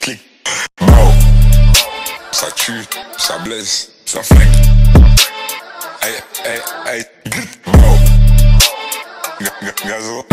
Clic. Bro. Ça tue, ça blesse, ça flingue. aïe, aïe. hey. Bro. Gazo.